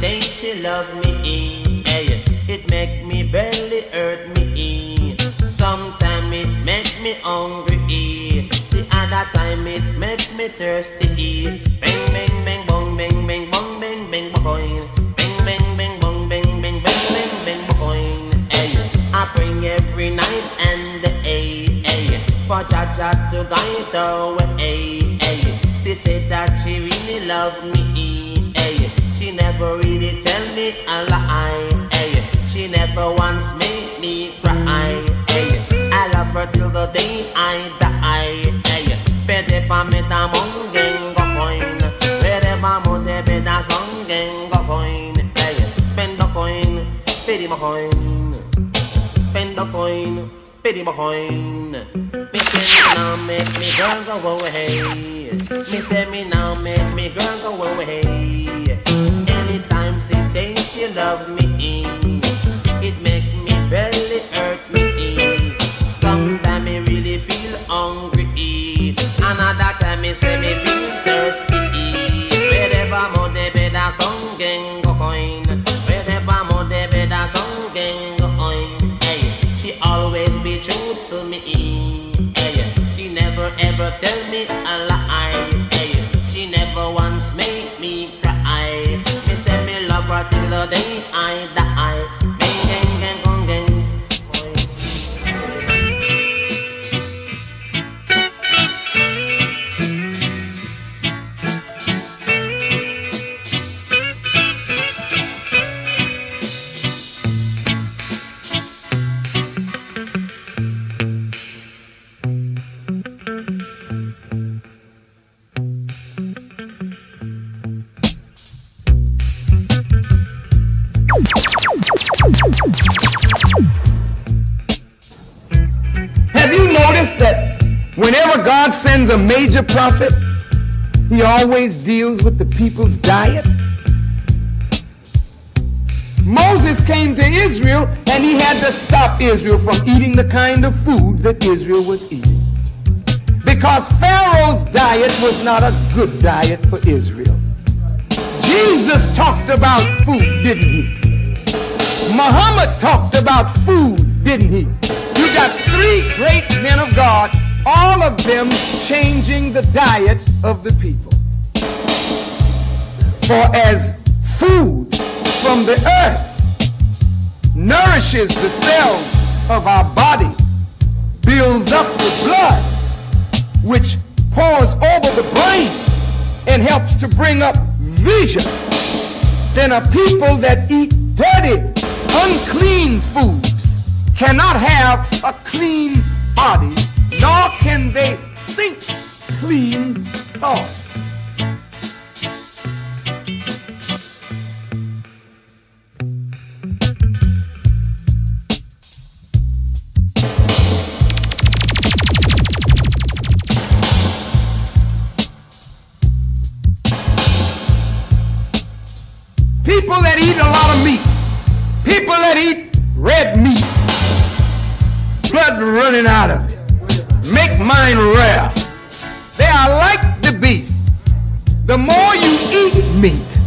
really love me. Hey, it make me belly hurt me. Sometimes it make me hungry. The other time it make me thirsty. Bang bang bang bong bang bang bong bang bang boing. Bang bang bang bong bang bang bang bang bang boing. Hey, I bring every night and day. Hey, for Jah Jah to guide the way. Hey, they say that she really love me. Never really tell me a lie. Eh, hey, she never once make me cry. Eh, hey, I love her till the day I die. Eh, hey, pede pa me da mongen go coin. Pede pa mo de be da songen go coin. Hey, pendo coin, pedi mo coin. Pendo coin, pedi mo coin. Me say me now make me girl go away. Me say me now make me girl go away. She love me, it make me belly hurt me. Sometimes me really feel hungry. Another time me say me feel thirsty. Wherever mo de beda songen go coin. Wherever mo de beda songen go coin. Hey, she always be true to me. Hey, she never ever tell me a lie. Till the day I die. Whenever God sends a major prophet, he always deals with the people's diet? Moses came to Israel and he had to stop Israel from eating the kind of food that Israel was eating. Because Pharaoh's diet was not a good diet for Israel. Jesus talked about food, didn't he? Muhammad talked about food, didn't he? You got three great men of God, all of them changing the diet of the people. For as food from the earth nourishes the cells of our body, builds up the blood, which pours over the brain and helps to bring up vision, then a people that eat dirty, unclean foods cannot have a clean body, they think clean thoughts. People that eat a lot of meat, people that eat red meat, blood running out of it, make mine rare. They are like the beast. The more you eat meat,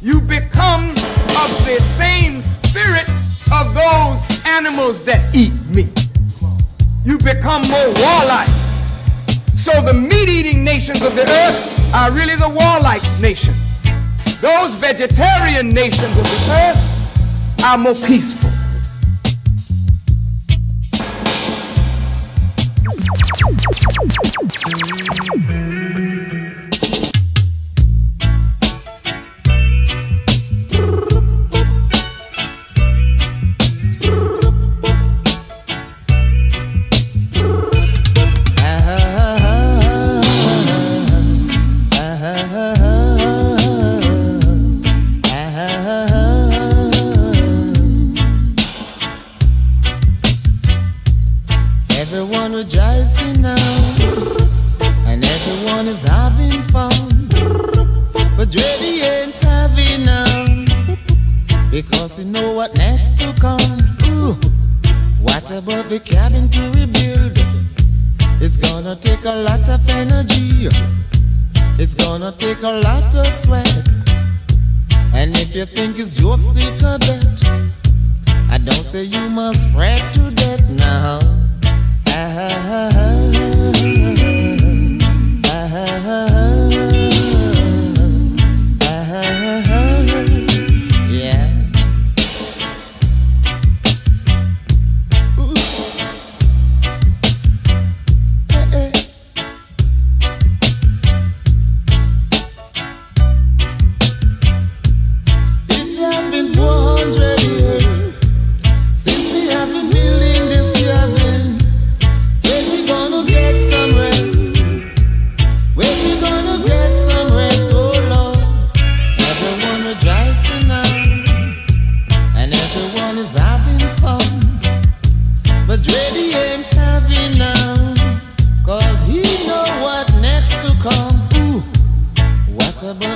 you become of the same spirit of those animals that eat meat. You become more warlike. So the meat-eating nations of the earth are really the warlike nations. Those vegetarian nations of the earth are more peaceful. Thank you. To rebuild? It's gonna take a lot of energy. It's gonna take a lot of sweat. And if you think it's jokes, think a bet. I don't say you must fret to death now. Ah, ah, ah,